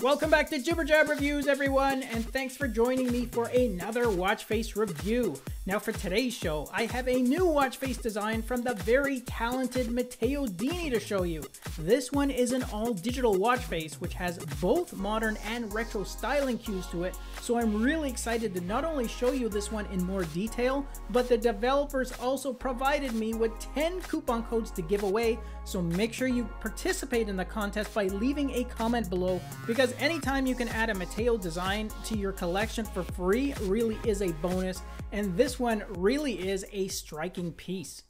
Welcome back to Jibber Jab Reviews, everyone, and thanks for joining me for another watch face review. Now, for today's show, I have a new watch face design from the very talented Matteo Dini to show you. This one is an all digital watch face, which has both modern and retro styling cues to it, so I'm really excited to not only show you this one in more detail, but the developers also provided me with 10 coupon codes to give away, so make sure you participate in the contest by leaving a comment below because anytime you can add a Matteo design to your collection for free really is a bonus, and this one really is a striking piece.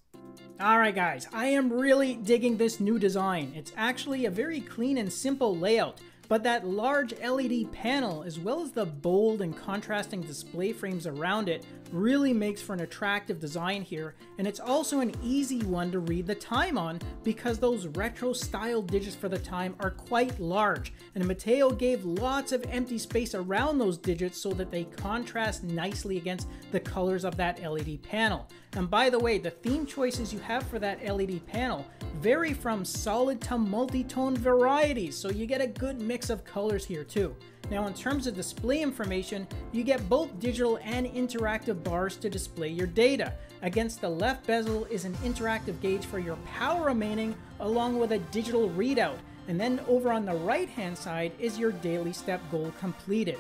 Alright guys, I am really digging this new design. It's actually a very clean and simple layout. But that large LED panel, as well as the bold and contrasting display frames around it, really makes for an attractive design here, and it's also an easy one to read the time on because those retro style digits for the time are quite large, and Matteo gave lots of empty space around those digits so that they contrast nicely against the colors of that LED panel. And by the way, the theme choices you have for that LED panel vary from solid to multi-tone varieties, so you get a good mix of colors here too. Now in terms of display information, you get both digital and interactive bars to display your data. Against the left bezel is an interactive gauge for your power remaining along with a digital readout. And then over on the right hand side is your daily step goal completed.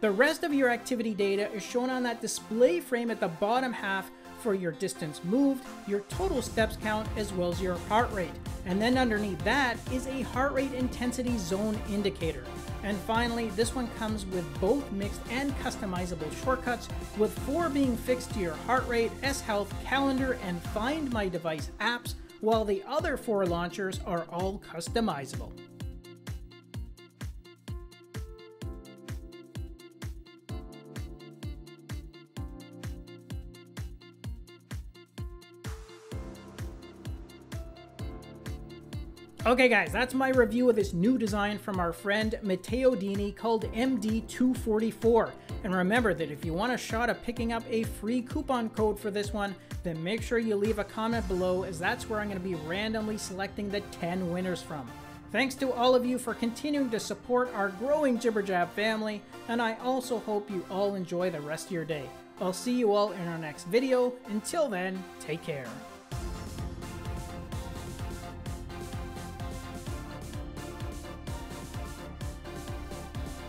The rest of your activity data is shown on that display frame at the bottom half for your distance moved, your total steps count, as well as your heart rate. And then underneath that is a heart rate intensity zone indicator. And finally, this one comes with both mixed and customizable shortcuts, with four being fixed to your heart rate, S Health, calendar, and Find My Device apps, while the other four launchers are all customizable. Okay guys, that's my review of this new design from our friend Matteo Dini called MD244. And remember that if you want a shot of picking up a free coupon code for this one, then make sure you leave a comment below as that's where I'm going to be randomly selecting the 10 winners from. Thanks to all of you for continuing to support our growing Jibber Jab family, and I also hope you all enjoy the rest of your day. I'll see you all in our next video. Until then, take care.